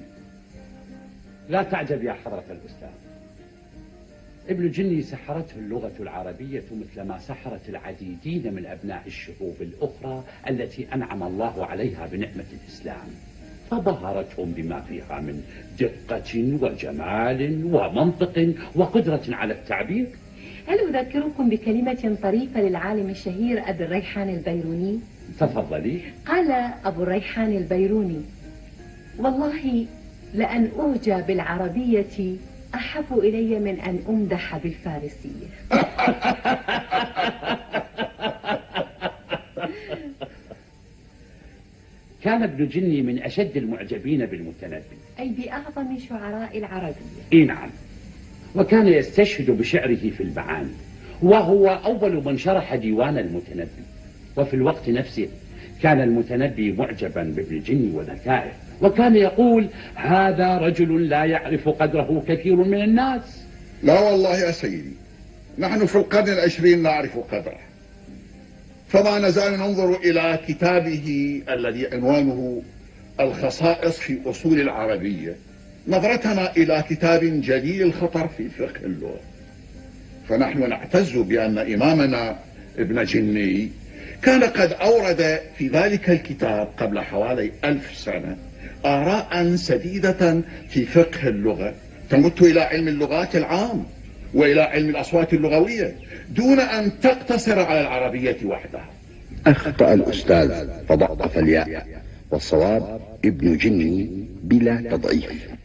لا تعجب يا حضرة الأستاذ. ابن جني سحرته اللغة العربية مثل ما سحرت العديدين من أبناء الشعوب الأخرى التي أنعم الله عليها بنعمة الإسلام. فبهرتهم بما فيها من دقة وجمال ومنطق وقدرة على التعبير. هل أذكركم بكلمة طريفة للعالم الشهير أبي الريحان البيروني؟ تفضلي. قال أبو الريحان البيروني والله لأن أهجى بالعربية أحب إلي من أن أمدح بالفارسية. كان ابن جني من أشد المعجبين بالمتنبي أي بأعظم شعراء العربية. إي نعم. وكان يستشهد بشعره في المعاني وهو أول من شرح ديوان المتنبي وفي الوقت نفسه كان المتنبي معجبا بابن جني وذكائه وكان يقول هذا رجل لا يعرف قدره كثير من الناس. لا والله يا سيدي نحن في القرن العشرين نعرف قدره. فما نزال ننظر إلى كتابه الذي عنوانه الخصائص في أصول العربية. نظرتنا إلى كتاب جليل الخطر في فقه اللغة. فنحن نعتز بأن إمامنا ابن جني كان قد أورد في ذلك الكتاب قبل حوالي ألف سنة آراء سديدة في فقه اللغة. تمت إلى علم اللغات العام وإلى علم الأصوات اللغوية دون أن تقتصر على العربية وحدها. أخطأ الأستاذ فضعف الياء والصواب ابن جني بلا تضعيف.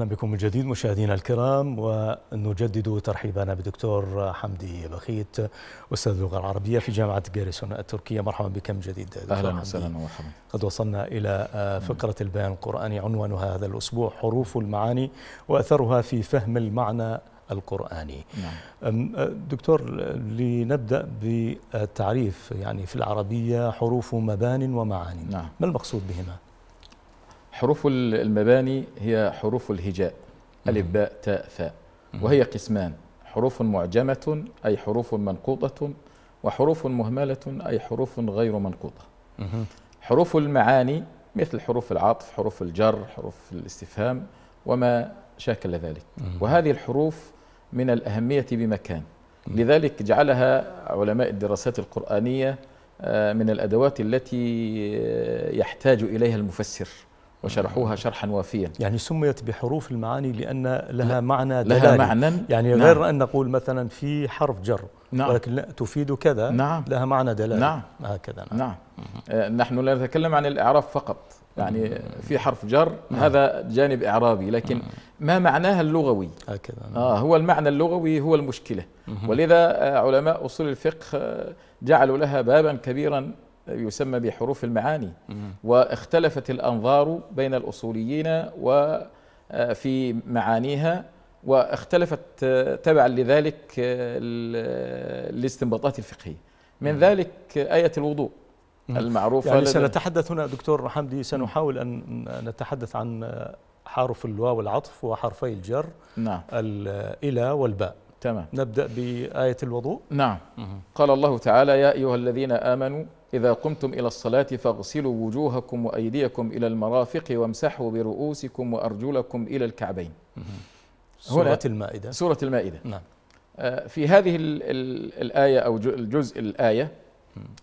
أهلا بكم من جديد مشاهدينا الكرام ونجدد ترحيبنا بدكتور حمدي بخيت أستاذ اللغة العربية في جامعة جاريسون التركية. مرحبا بك من جديد دكتور أهلا حمدي. وسهلا ومرحبا. قد وصلنا إلى آه، فقرة البيان القرآني عنوانها هذا الأسبوع حروف المعاني وأثرها في فهم المعنى القرآني. نعم. آه، دكتور لنبدأ بالتعريف يعني في العربية حروف مبان ومعاني نعم. ما المقصود بهما؟ حروف المباني هي حروف الهجاء. ألف باء تاء ثاء وهي قسمان. حروف معجمة أي حروف منقوطة وحروف مهملة أي حروف غير منقوطة. حروف المعاني مثل حروف العطف حروف الجر حروف الاستفهام وما شاكل ذلك. وهذه الحروف من الأهمية بمكان. لذلك جعلها علماء الدراسات القرآنية آه، من الأدوات التي آه، يحتاج إليها المفسر. وشرحوها شرحا وافيا يعني سميت بحروف المعاني لأن لها معنى لها دلالي. معنى يعني نعم. غير أن نقول مثلا في حرف جر نعم. ولكن لا تفيد كذا نعم. لها معنى دلالي نعم. هكذا نعم. نعم آه، نحن لا نتكلم عن الإعراب فقط يعني في حرف جر هذا جانب إعرابي لكن ما معناها اللغوي هكذا نعم. آه هو المعنى اللغوي هو المشكلة ولذا آه، علماء أصول الفقه آه، جعلوا لها بابا كبيرا يسمى بحروف المعاني. واختلفت الأنظار بين الأصوليين وفي معانيها واختلفت آه، تبعا لذلك آه، ال- الاستنباطات الفقهية. من ذلك آية الوضوء المعروفة يعني سنتحدث هنا دكتور حمدي سنحاول أن نتحدث عن حرف الواو العطف وحرفي الجر نعم. إلى والباء. تمام. نبدأ بآية الوضوء. نعم. قال الله تعالى يا أيها الذين آمنوا إذا قمتم إلى الصلاة فاغسلوا وجوهكم وأيديكم إلى المرافق وامسحوا برؤوسكم وأرجلكم إلى الكعبين. سورة المائدة. سورة المائدة. نعم. آه، في هذه ال- ال- الآية أو الجزء الآية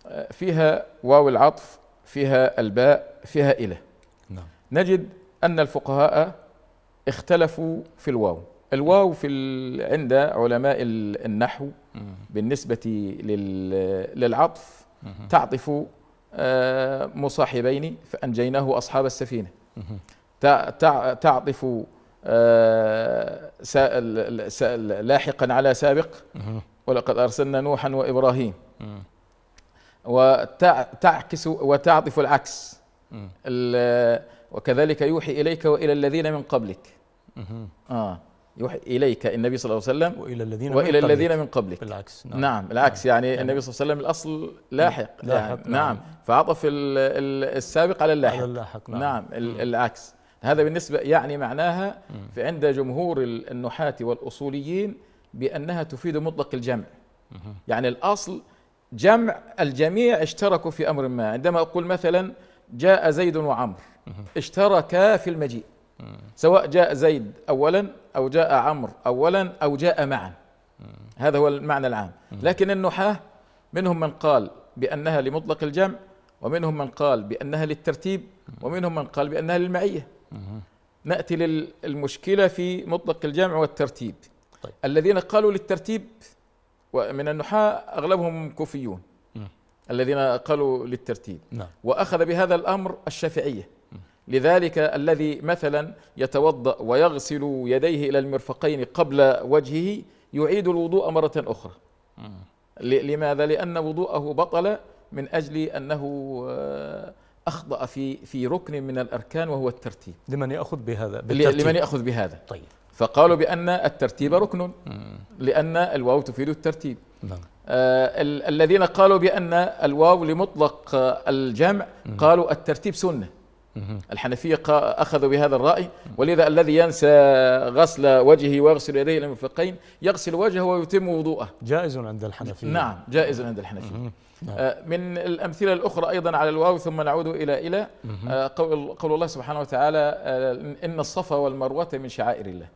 آه، فيها واو العطف فيها الباء فيها إلى. نعم. نجد أن الفقهاء اختلفوا في الواو. الواو في عند علماء ال- النحو بالنسبة لل- للعطف تعطف آه، مصاحبين فأنجيناه أصحاب السفينة. تع- تع- تعطف آه، لاحقا على سابق. ولقد أرسلنا نوحا وإبراهيم. وتعكس وتعطف العكس. ال- وكذلك يوحي إليك وإلى الذين من قبلك. آه. يوحي إليك النبي صلى الله عليه وسلم وإلى الذين وإلى من الذين. من قبلك. بالعكس نعم, نعم العكس يعني, يعني النبي صلى الله عليه وسلم الأصل لاحق لاحق يعني نعم. نعم. فعطف ال- ال- السابق على اللاحق. على اللاحق نعم, نعم ال- العكس. هذا بالنسبة يعني معناها في عند جمهور ال- النحاة والأصوليين بأنها تفيد مطلق الجمع. يعني الأصل جمع الجميع اشتركوا في أمر ما. عندما أقول مثلا جاء زيد وعمر اشتركا في المجيء. سواء جاء زيد أولا أو جاء عمرو أولا أو جاء معا. هذا هو المعنى العام. لكن النحاة منهم من قال بأنها لمطلق الجمع ومنهم من قال بأنها للترتيب ومنهم من قال بأنها للمعية. نأتي للمشكلة في مطلق الجمع والترتيب. طيب. الذين قالوا للترتيب ومن النحاة أغلبهم كوفيون. الذين قالوا للترتيب. نعم. وأخذ بهذا الأمر الشافعية. لذلك الذي مثلا يتوضأ ويغسل يديه إلى المرفقين قبل وجهه يعيد الوضوء مرة أخرى. ل- لماذا؟ لأن وضوءه بطل من أجل أنه آه، أخطأ في في ركن من الأركان وهو الترتيب. لمن يأخذ بهذا بالترتيب. لمن يأخذ بهذا. طيب. فقالوا بأن الترتيب ركن لأن الواو تفيد الترتيب. نعم. آه، ال- الذين قالوا بأن الواو لمطلق الجمع قالوا الترتيب سنة. الحنفية أخذوا بهذا الرأي ولذا الذي ينسى غسل وجهه ويغسل يديه المرفقين يغسل وجهه ويتم وضوءه. جائز عند الحنفية. نعم جائز عند الحنفية. آه، من الأمثلة الأخرى أيضا على الواو ثم نعود إلى إلى آه، قول, قول الله سبحانه وتعالى آه، إن الصفا والمروة من شعائر الله.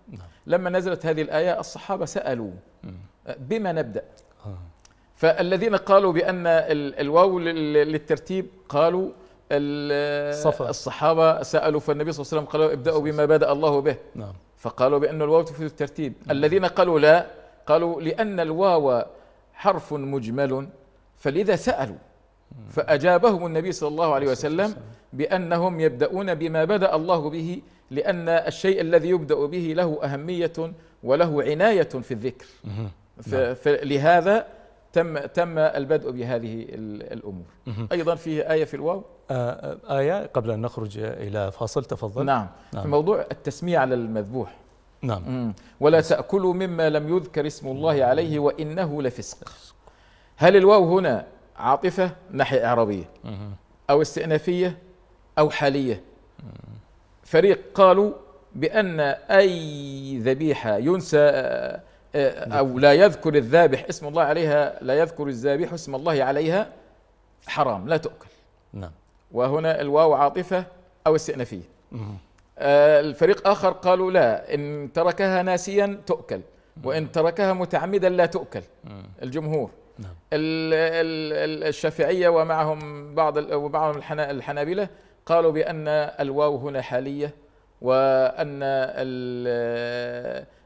لما نزلت هذه الآية الصحابة سألوا بما نبدأ؟ فالذين قالوا بأن ال- الواو لل- للترتيب قالوا ال- صفا. الصحابة سألوا فالنبي صلى الله عليه وسلم قالوا ابدأوا بما بدأ الله به. نعم. فقالوا بأن الواو تفيد الترتيب. الذين قالوا لا قالوا لأن الواو حرف مجمل فلذا سألوا. فأجابهم النبي صلى الله عليه وسلم بأنهم يبدأون بما بدأ الله به لأن الشيء الذي يبدأ به له أهمية وله عناية في الذكر. فلهذا تم تم البدء بهذه ال- الأمور. أيضا فيه آية في الواو؟ آه، آه، آية قبل أن نخرج إلى فاصل تفضل. نعم. نعم. في موضوع التسمية على المذبوح. نعم. مم. ولا تأكلوا مما لم يذكر اسم الله عليه وإنه لفسق. هل الواو هنا عاطفة ناحية إعرابية؟ أو استئنافية؟ أو حالية؟ فريق قالوا بأن أي ذبيحة ينسى آه، أو لا يذكر الذابح اسم الله عليها لا يذكر الذابح اسم الله عليها حرام لا تؤكل. نعم. وهنا الواو عاطفة أو استئنافية. آه، الفريق آخر قالوا لا إن تركها ناسيا تؤكل وإن تركها متعمدا لا تؤكل. الجمهور. نعم. ال- ال- ال- الشافعية ومعهم بعض وبعضهم الحنا- الحنابلة قالوا بأن الواو هنا حالية وأن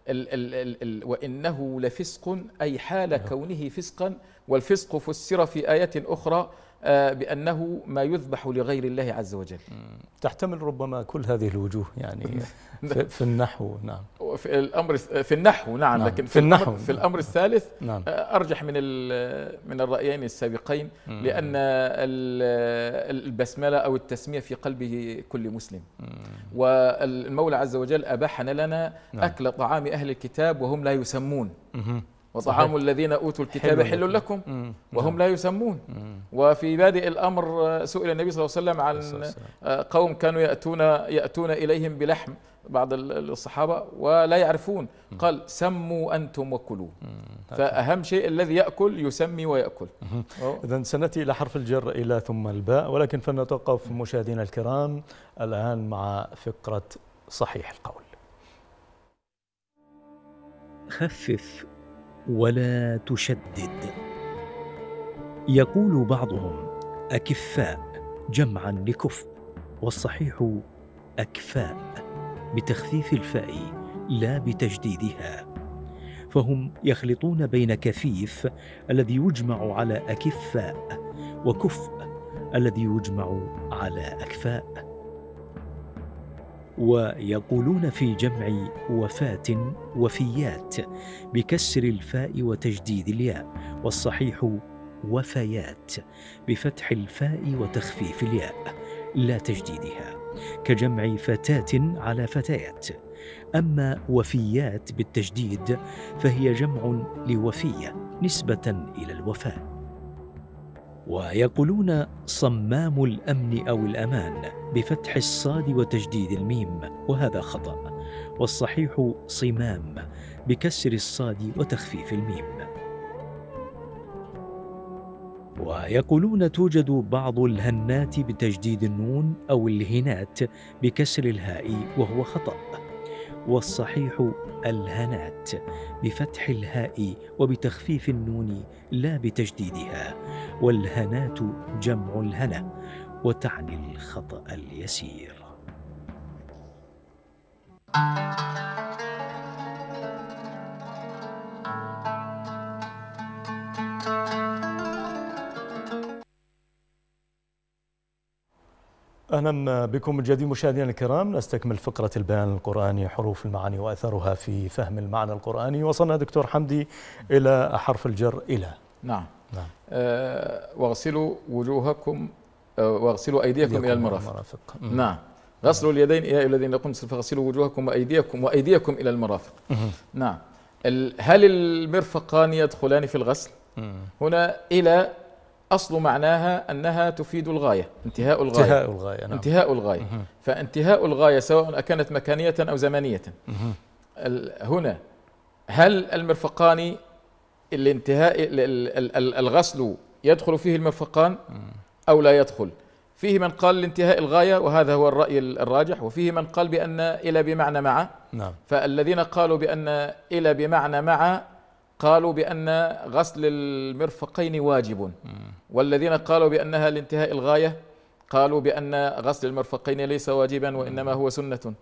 ال ال ال ال وإنه لفسق أي حال كونه فسقا والفسق فسر في آية أخرى آه، بأنه ما يذبح لغير الله عز وجل. تحتمل ربما كل هذه الوجوه يعني في, في النحو نعم. في الأمر في النحو نعم, نعم، لكن في في النحو. النحو. في الأمر الثالث نعم. آه، أرجح من من الرأيين السابقين لأن ال- البسملة أو التسمية في قلب كل مسلم. والمولى عز وجل أباحنا لنا نعم. أكل طعام أهل الكتاب وهم لا يسمون. وطعام صحيح. الذين أوتوا الكتاب حل حل لكم مم. وهم نعم. لا يسمون. مم. وفي بادئ الأمر آه، سئل النبي صلى الله عليه وسلم عليه الصلاة عن والسلام. آه، قوم كانوا يأتون يأتون إليهم بلحم بعض ال- الصحابة ولا يعرفون. قال سموا أنتم وكلوا. فأهم شيء الذي يأكل يسمي ويأكل. إذا سنأتي إلى حرف الجر إلى ثم الباء ولكن فلنتوقف مشاهدينا الكرام الآن مع فقرة صحيح القول. خفف ولا تشدد. يقول بعضهم أكفاء جمعا لكف والصحيح أكفاء بتخفيف الفاء لا بتجديدها. فهم يخلطون بين كفيف الذي يجمع على أكفاء وكفء الذي يجمع على أكفاء. ويقولون في جمع وفاة وفيات بكسر الفاء وتجديد الياء والصحيح وفيات بفتح الفاء وتخفيف الياء لا تجديدها كجمع فتاة على فتيات. أما وفيات بالتجديد فهي جمع لوفية نسبة إلى الوفاء ويقولون صمام الأمن أو الأمان بفتح الصاد وتجديد الميم وهذا خطأ. والصحيح صمام بكسر الصاد وتخفيف الميم. ويقولون توجد بعض الهنات بتجديد النون أو الهنات بكسر الهاء وهو خطأ. والصحيح الهنات بفتح الهاء وبتخفيف النون لا بتجديدها. والهنات جمع الهنا وتعني الخطأ اليسير. أهلا بكم من جديد مشاهدينا الكرام. نستكمل فقرة البيان القرآني حروف المعاني وأثرها في فهم المعنى القرآني. وصلنا دكتور حمدي إلى حرف الجر إلى. نعم. نعم. آه واغسلوا وجوهكم آه واغسلوا أيديكم إلى المرافق. نعم. غسلوا اليدين يا أيها الذين يقوموا فاغسلوا وجوهكم وأيديكم وأيديكم إلى المرافق. نعم. هل المرفقان يدخلان في الغسل؟ هنا إلى أصل معناها أنها تفيد الغاية انتهاء الغاية. انتهاء الغاية نعم. انتهاء الغاية. فانتهاء الغاية سواء كانت مكانية أو زمنية. ال- هنا هل المرفقان الانتهاء ال- ال- ال- ال- الغسل يدخل فيه المرفقان أو لا يدخل. فيه من قال لانتهاء الغاية وهذا هو الرأي ال- الراجح. وفيه من قال بأن إلى بمعنى مع. نعم. فالذين قالوا بأن إلى بمعنى مع قالوا بأن غسل المرفقين واجب. والذين قالوا بأنها لانتهاء الغاية قالوا بأن غسل المرفقين ليس واجبا وإنما هو سنة.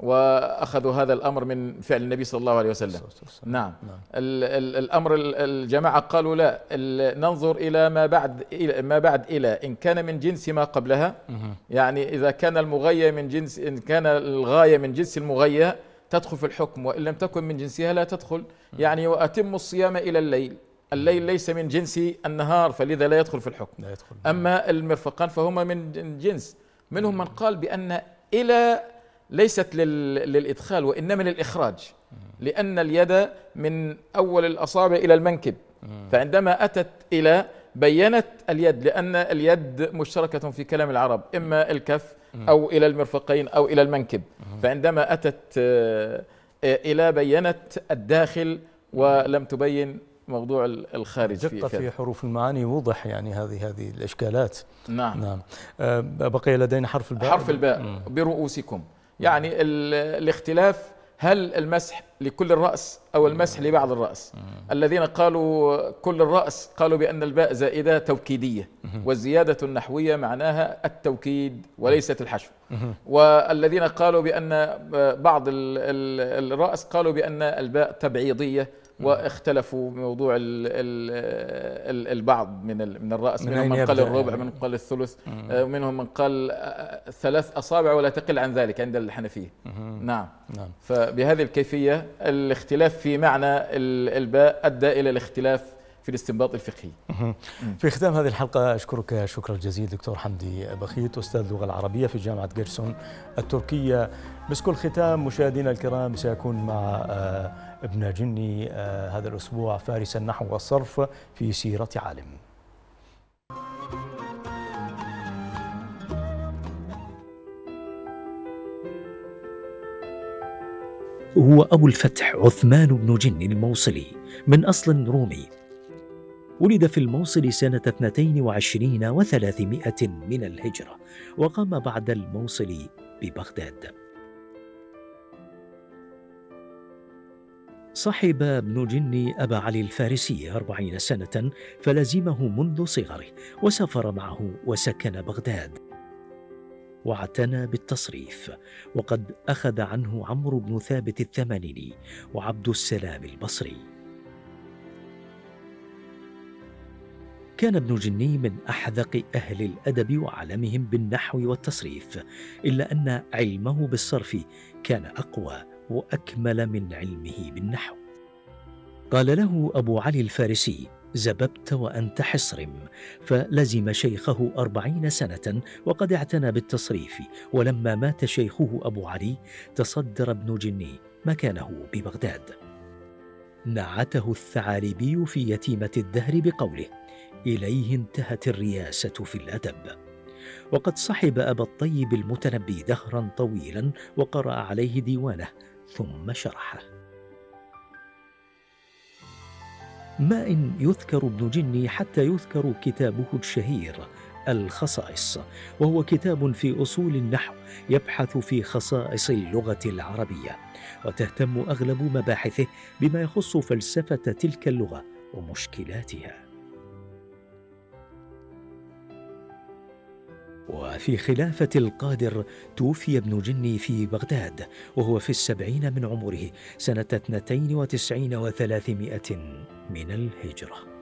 وأخذوا هذا الأمر من فعل النبي صلى الله عليه وسلم. نعم. نعم. ال ال الأمر ال- الجماعة قالوا لا ننظر إلى ما بعد إلى ما بعد إلى إن كان من جنس ما قبلها. يعني إذا كان المغيى من جنس إن كان الغاية من جنس المغيى تدخل في الحكم وإن لم تكن من جنسها لا تدخل. يعني واتم الصيام إلى الليل. الليل ليس من جنس النهار فلذا لا يدخل في الحكم. لا يدخل. أما المرفقان فهما من جنس. منهم من قال بأن إلى ليست لل- للإدخال وإنما للإخراج لأن اليد من أول الأصابع إلى المنكب. فعندما أتت إلى بينت اليد لأن اليد مشتركة في كلام العرب إما الكف أو إلى المرفقين أو إلى المنكب. فعندما أتت آه، إلى بينت الداخل ولم تبين موضوع الخارج دقة في في حروف المعاني وضح يعني هذه هذه الإشكالات. نعم. نعم. آه، بقي لدينا حرف الباء. حرف الباء برؤوسكم. يعني ال- الاختلاف هل المسح لكل الرأس أو المسح لبعض الرأس؟ الذين قالوا كل الرأس قالوا بأن الباء زائدة توكيدية والزيادة النحوية معناها التوكيد وليست الحشو. والذين قالوا بأن بعض ال- ال- الرأس قالوا بأن الباء تبعيضية واختلفوا بموضوع ال ال ال البعض من من الرأس من منهم من قال الربع يعني؟ من قال الثلث آه، منهم من قال آه، ثلاث أصابع ولا تقل عن ذلك عند الحنفية. نعم. نعم. فبهذه الكيفية الاختلاف في معنى ال- الباء أدى إلى الاختلاف في الاستنباط الفقهي. في ختام هذه الحلقة أشكرك شكرا جزيلا دكتور حمدي بخيت أستاذ اللغة العربية في جامعة جيرسون التركية. مسك الختام مشاهدينا الكرام سيكون مع آه، ابن جني آه، هذا الأسبوع فارس النحو والصرف في سيرة عالم. هو أبو الفتح عثمان بن جن الموصلي من أصل رومي ولد في الموصل سنة 22 و300 من الهجرة وقام بعد الموصل ببغداد. صحب ابن جني أبا علي الفارسي أربعين سنة فلزمه منذ صغره وسافر معه وسكن بغداد. واعتنى بالتصريف وقد أخذ عنه عمرو بن ثابت الثمانيني وعبد السلام البصري. كان ابن جني من أحذق أهل الأدب وعلمهم بالنحو والتصريف إلا أن علمه بالصرف كان أقوى وأكمل من علمه بالنحو. قال له أبو علي الفارسي زببت وأنت حصرم فلزم شيخه أربعين سنة وقد اعتنى بالتصريف ولما مات شيخه أبو علي تصدر ابن جني مكانه ببغداد. نعته الثعالبي في يتيمة الدهر بقوله. إليه انتهت الرياسة في الأدب. وقد صحب أبا الطيب المتنبي دهرا طويلا وقرأ عليه ديوانه ثم شرحه. ما إن يذكر ابن جني حتى يذكر كتابه الشهير الخصائص. وهو كتاب في أصول النحو يبحث في خصائص اللغة العربية. وتهتم أغلب مباحثه بما يخص فلسفة تلك اللغة ومشكلاتها. وفي خلافة القادر توفي ابن جني في بغداد وهو في السبعين من عمره سنة اثنتين وتسعين وثلاثمائة من الهجرة.